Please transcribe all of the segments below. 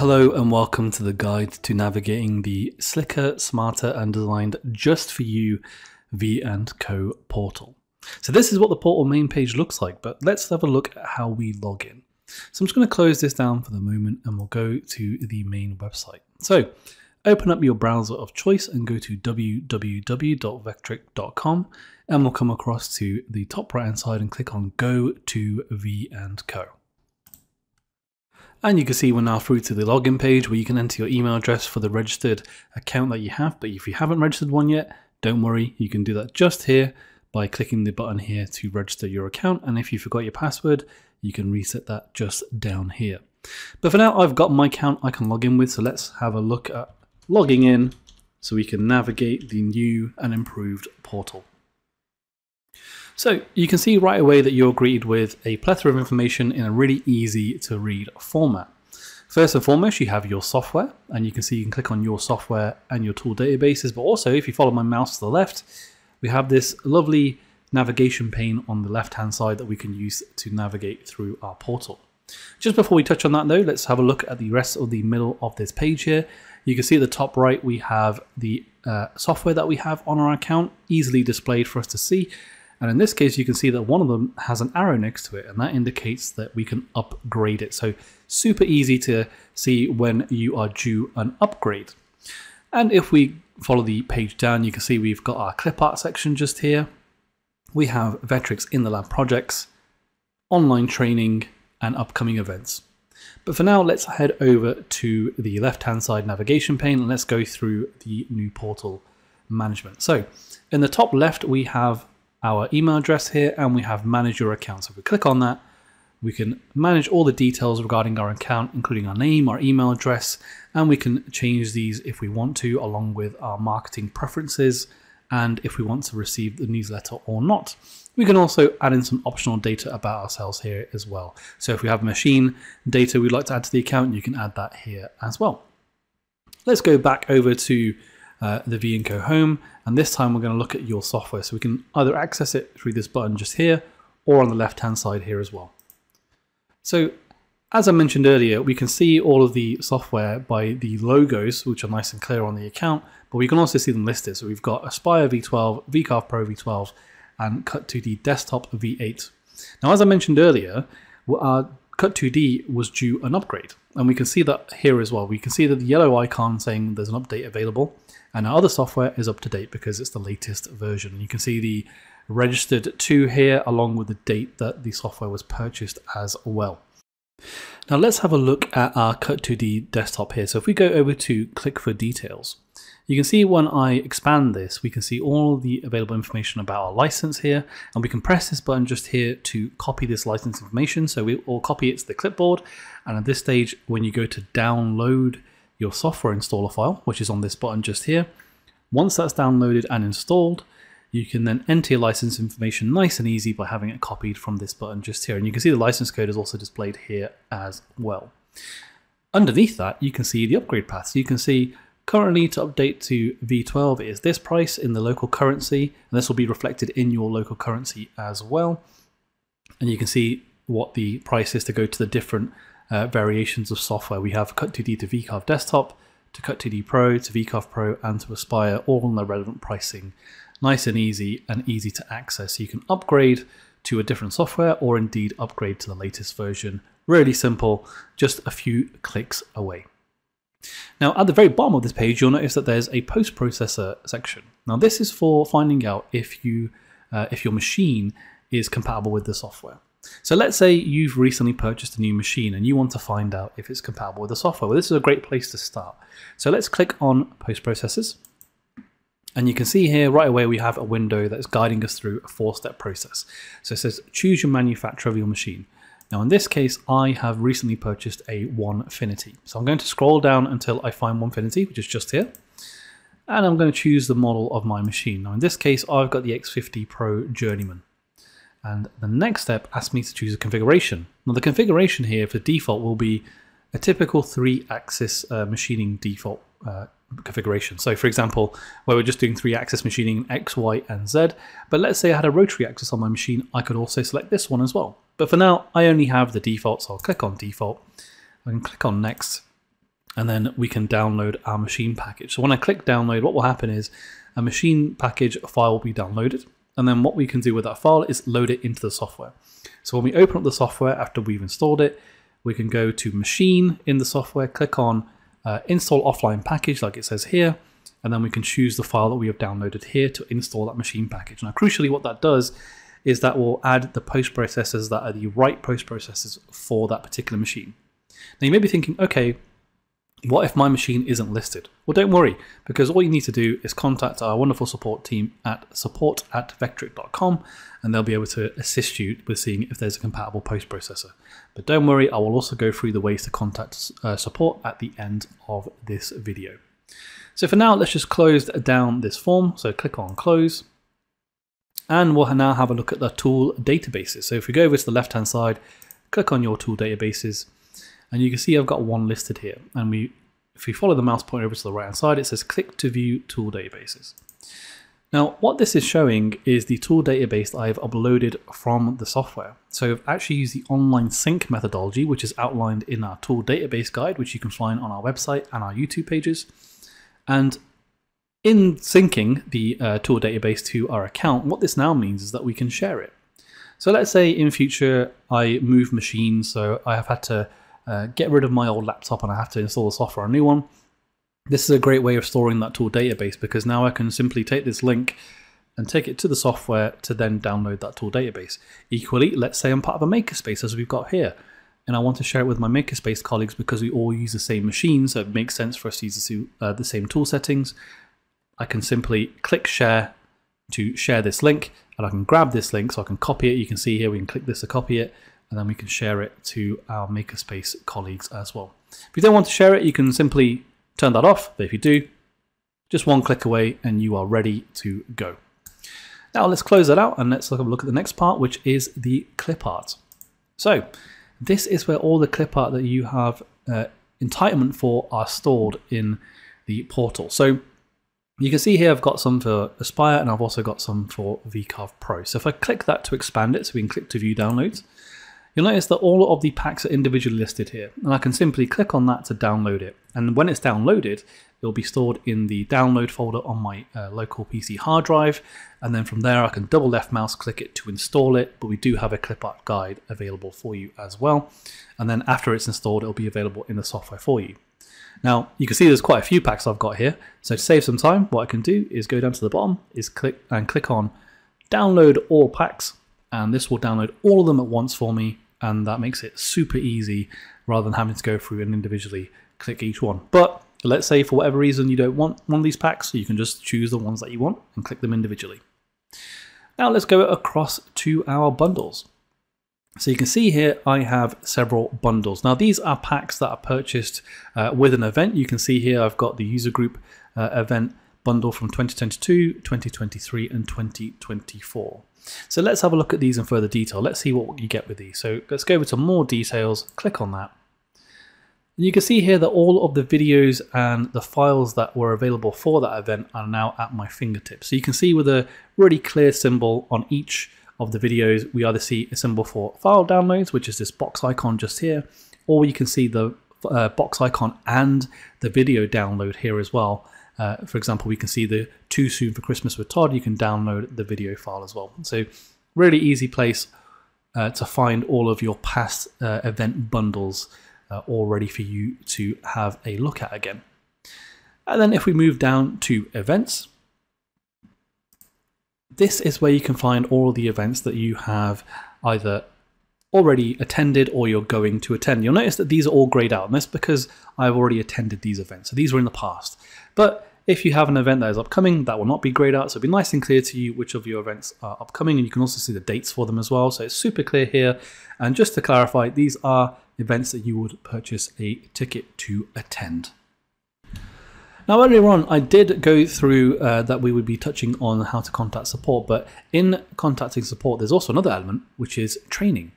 Hello and welcome to the guide to navigating the slicker, smarter and designed just for you V&Co portal. So this is what the portal main page looks like, but let's have a look at how we log in. So I'm just going to close this down for the moment and we'll go to the main website. So open up your browser of choice and go to www.vectric.com and we'll come across to the top right hand side and click on go to V&Co. And you can see we're now through to the login page where you can enter your email address for the registered account that you have. But if you haven't registered one yet, don't worry, you can do that just here by clicking the button here to register your account. And if you forgot your password, you can reset that just down here. But for now, I've got my account I can log in with. So let's have a look at logging in so we can navigate the new and improved portal. So you can see right away that you're greeted with a plethora of information in a really easy to read format. First and foremost, you have your software, and you can see you can click on your software and your tool databases. But also, if you follow my mouse to the left, we have this lovely navigation pane on the left hand side that we can use to navigate through our portal. Just before we touch on that though, let's have a look at the rest of the middle of this page here. You can see at the top right, we have the uh, software that we have on our account easily displayed for us to see. And in this case, you can see that one of them has an arrow next to it, and that indicates that we can upgrade it. So super easy to see when you are due an upgrade. And if we follow the page down, you can see we've got our clip art section just here. We have Vectric's in the lab projects, online training, and upcoming events. But for now, let's head over to the left-hand side navigation pane and let's go through the new portal management. So in the top left, we have our email address here and we have manage your account. So if we click on that, we can manage all the details regarding our account, including our name, our email address, and we can change these if we want to, along with our marketing preferences and if we want to receive the newsletter or not. We can also add in some optional data about ourselves here as well. So if we have machine data we'd like to add to the account, you can add that here as well. Let's go back over to uh, the V&Co home. And this time we're going to look at your software. So we can either access it through this button just here or on the left hand side here as well. So as I mentioned earlier, we can see all of the software by the logos, which are nice and clear on the account, but we can also see them listed. So we've got Aspire V12, VCarve Pro V12, and Cut2D Desktop V8. Now, as I mentioned earlier, our Cut2D was due an upgrade, and we can see that here as well. We can see that the yellow icon saying there's an update available, and our other software is up to date because it's the latest version. You can see the registered to here along with the date that the software was purchased as well. Now let's have a look at our Cut2D desktop here. So if we go over to click for details, you can see when I expand this, we can see all the available information about our license here, and we can press this button just here to copy this license information. So we will copy it to the clipboard. And at this stage, when you go to download your software installer file, which is on this button just here. Once that's downloaded and installed, you can then enter your license information nice and easy by having it copied from this button just here. And you can see the license code is also displayed here as well. Underneath that, you can see the upgrade path. So you can see currently to update to V12 is this price in the local currency, and this will be reflected in your local currency as well. And you can see what the price is to go to the different uh, variations of software. We have Cut2D to VCarve Desktop, to Cut2D Pro, to VCarve Pro, and to Aspire, all on the relevant pricing. Nice and easy and easy to access. So you can upgrade to a different software or indeed upgrade to the latest version. Really simple, just a few clicks away. Now, at the very bottom of this page, you'll notice that there's a post-processor section. Now, this is for finding out if you uh, if your machine is compatible with the software. So let's say you've recently purchased a new machine and you want to find out if it's compatible with the software. Well, this is a great place to start. So let's click on Post Processors. And you can see here right away we have a window that's guiding us through a four-step process. So it says choose your manufacturer of your machine. Now in this case, I have recently purchased a Onefinity. So I'm going to scroll down until I find Onefinity, which is just here. And I'm going to choose the model of my machine. Now in this case, I've got the X50 Pro Journeyman. And the next step asks me to choose a configuration. Now the configuration here for default will be a typical three axis uh, machining default uh, configuration. So for example, where we're just doing three axis machining X, Y, and Z, but let's say I had a rotary axis on my machine, I could also select this one as well. But for now, I only have the default, so I'll click on default. I can click on next. and then we can download our machine package. So when I click download, what will happen is a machine package file will be downloaded. And then what we can do with that file is load it into the software. So when we open up the software after we've installed it, we can go to machine in the software, click on uh, install offline package like it says here, and then we can choose the file that we have downloaded here to install that machine package. Now crucially what that does is that will add the post processors that are the right post processors for that particular machine. Now you may be thinking, okay, what if my machine isn't listed? Well, don't worry, because all you need to do is contact our wonderful support team at support at vectric.com and they'll be able to assist you with seeing if there's a compatible post processor. But don't worry, I will also go through the ways to contact uh, support at the end of this video. So for now, let's just close down this form. So click on close. And we'll now have a look at the tool databases. So if we go over to the left hand side, click on your tool databases, and you can see I've got one listed here. And we, if we follow the mouse pointer over to the right hand side, it says click to view tool databases. Now, what this is showing is the tool database that I've uploaded from the software. So I've actually used the online sync methodology, which is outlined in our tool database guide, which you can find on our website and our YouTube pages. And in syncing the uh, tool database to our account, what this now means is that we can share it. So let's say in future I move machines, so I have had to uh, get rid of my old laptop and I have to install the software on a new one. This is a great way of storing that tool database because now I can simply take this link and take it to the software to then download that tool database. Equally, let's say I'm part of a makerspace as we've got here, and I want to share it with my makerspace colleagues because we all use the same machine, so it makes sense for us to use the, uh, the same tool settings. I can simply click share to share this link, and I can grab this link so I can copy it. You can see here we can click this to copy it, and then we can share it to our makerspace colleagues as well. If you don't want to share it, you can simply turn that off, but if you do, just one click away and you are ready to go. Now let's close that out and let's a look at the next part, which is the clip art. So this is where all the clip art that you have uh, entitlement for are stored in the portal. So you can see here I've got some for Aspire and I've also got some for VCarve Pro. So if I click that to expand it, so we can click to view downloads, you'll notice that all of the packs are individually listed here. And I can simply click on that to download it. And when it's downloaded, it'll be stored in the download folder on my uh, local PC hard drive. And then from there, I can double left mouse click it to install it. But we do have a clip art guide available for you as well. And then after it's installed, it'll be available in the software for you. Now, you can see there's quite a few packs I've got here. So to save some time, what I can do is go down to the bottom, is click and click on download all packs. And this will download all of them at once for me. And that makes it super easy rather than having to go through and individually click each one. But let's say for whatever reason you don't want one of these packs, you can just choose the ones that you want and click them individually. Now let's go across to our bundles. So you can see here I have several bundles. Now these are packs that are purchased uh, with an event. You can see here I've got the user group uh, event bundle from 2022, 2023 and 2024. So let's have a look at these in further detail. Let's see what you get with these. So let's go over to more details, click on that. And you can see here that all of the videos and the files that were available for that event are now at my fingertips. So you can see with a really clear symbol on each of the videos, we either see a symbol for file downloads, which is this box icon just here, or you can see the uh, box icon and the video download here as well. Uh, for example, we can see the Too Soon for Christmas with Todd. You can download the video file as well. So really easy place uh, to find all of your past uh, event bundles uh, all ready for you to have a look at again. And then if we move down to events, this is where you can find all the events that you have either already attended or you're going to attend. You'll notice that these are all grayed out, and that's because I've already attended these events. So these were in the past. But if you have an event that is upcoming, that will not be grayed out. So it'll be nice and clear to you which of your events are upcoming, and you can also see the dates for them as well. So it's super clear here. And just to clarify, these are events that you would purchase a ticket to attend. Now, earlier on, I did go through uh, that we would be touching on how to contact support, but in contacting support, there's also another element, which is training.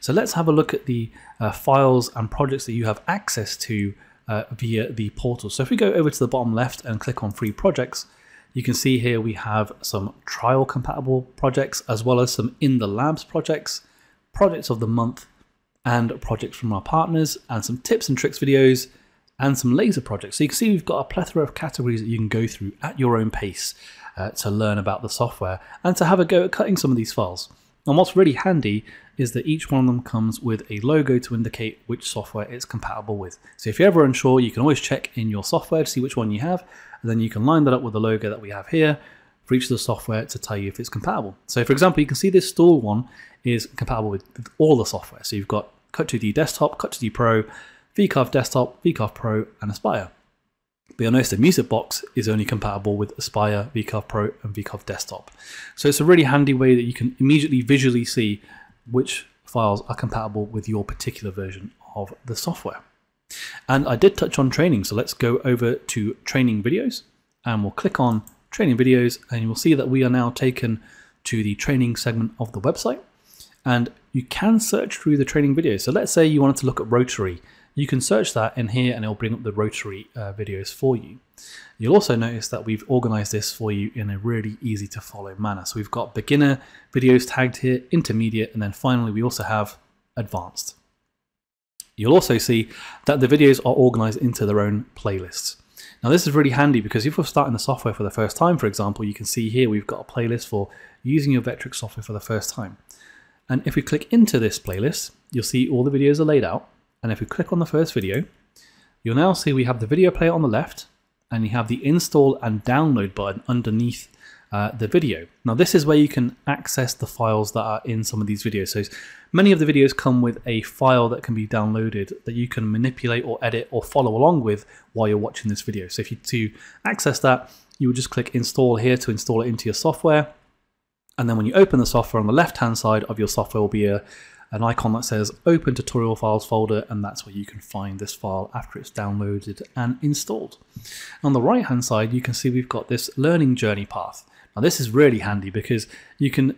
So let's have a look at the uh, files and projects that you have access to uh, via the portal. So if we go over to the bottom left and click on free projects, you can see here we have some trial compatible projects as well as some in the labs projects, projects of the month, and projects from our partners, and some tips and tricks videos, and some laser projects. So you can see we've got a plethora of categories that you can go through at your own pace uh, to learn about the software and to have a go at cutting some of these files. And what's really handy is that each one of them comes with a logo to indicate which software it's compatible with. So if you're ever unsure, you can always check in your software to see which one you have, and then you can line that up with the logo that we have here for each of the software to tell you if it's compatible. So for example, you can see this Stahl one is compatible with all the software. So you've got Cut2D Desktop, Cut2D Pro, VCarve Desktop, VCarve Pro, and Aspire. But you'll notice the music box is only compatible with Aspire, VCarve Pro, and VCarve Desktop. So it's a really handy way that you can immediately visually see which files are compatible with your particular version of the software. And I did touch on training, so let's go over to training videos and we'll click on training videos and you will see that we are now taken to the training segment of the website and you can search through the training videos. So let's say you wanted to look at Rotary you can search that in here and it'll bring up the Rotary uh, videos for you. You'll also notice that we've organized this for you in a really easy to follow manner. So we've got beginner videos tagged here, intermediate, and then finally we also have advanced. You'll also see that the videos are organized into their own playlists. Now this is really handy because if we're starting the software for the first time, for example, you can see here we've got a playlist for using your Vectric software for the first time. And if we click into this playlist, you'll see all the videos are laid out. And if we click on the first video, you'll now see we have the video player on the left and you have the install and download button underneath uh, the video. Now this is where you can access the files that are in some of these videos. So many of the videos come with a file that can be downloaded that you can manipulate or edit or follow along with while you're watching this video. So if you to access that, you would just click install here to install it into your software. And then when you open the software on the left hand side of your software will be a, an icon that says open tutorial files folder and that's where you can find this file after it's downloaded and installed. On the right hand side you can see we've got this learning journey path. Now this is really handy because you can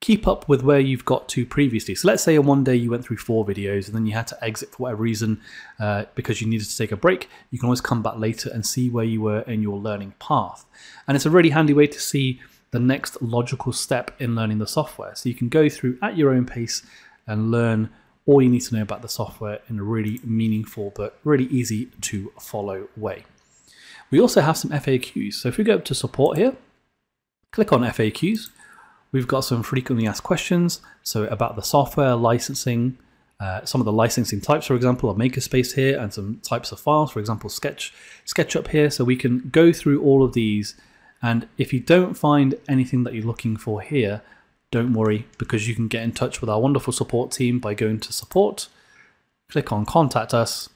keep up with where you've got to previously. So let's say in one day you went through four videos and then you had to exit for whatever reason uh, because you needed to take a break. You can always come back later and see where you were in your learning path. And it's a really handy way to see the next logical step in learning the software. So you can go through at your own pace and learn all you need to know about the software in a really meaningful but really easy to follow way. We also have some FAQs. So if we go up to support here, click on FAQs, we've got some frequently asked questions. So about the software, licensing, uh, some of the licensing types, for example, of Makerspace here, and some types of files, for example, Sketch, SketchUp here. So we can go through all of these. And if you don't find anything that you're looking for here, don't worry because you can get in touch with our wonderful support team by going to support, click on contact us,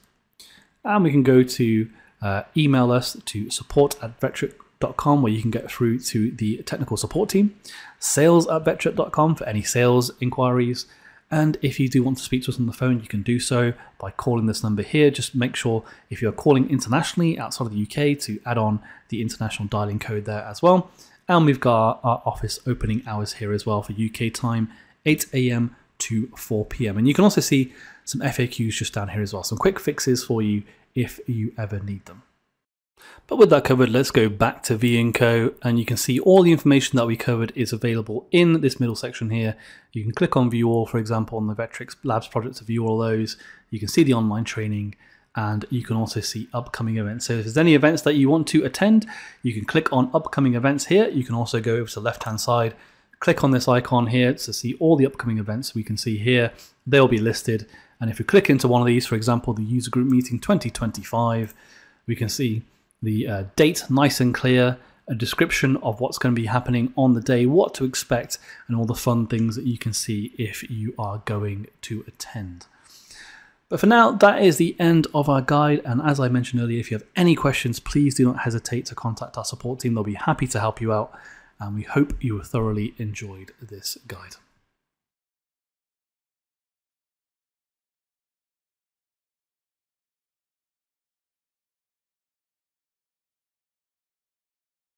and we can go to uh, email us to support at vectric.com where you can get through to the technical support team, sales at vectric.com for any sales inquiries. And if you do want to speak to us on the phone, you can do so by calling this number here. Just make sure if you're calling internationally outside of the UK to add on the international dialing code there as well. And we've got our, office opening hours here as well for UK time, 8 a.m. to 4 p.m. And you can also see some FAQs just down here as well. Some quick fixes for you if you ever need them. But with that covered, let's go back to V & you can see all the information that we covered is available in this middle section here. You can click on view all, for example, on the Vectric Labs project to view all those. You can see the online training and you can also see upcoming events. So if there's any events that you want to attend, you can click on upcoming events here. You can also go over to the left hand side, click on this icon here to see all the upcoming events we can see here. They'll be listed. And if we click into one of these, for example, the user group meeting 2025, we can see the uh, date nice and clear, a description of what's going to be happening on the day, what to expect, and all the fun things that you can see if you are going to attend. But for now, that is the end of our guide. And as I mentioned earlier, if you have any questions, please do not hesitate to contact our support team. They'll be happy to help you out. And we hope you thoroughly enjoyed this guide.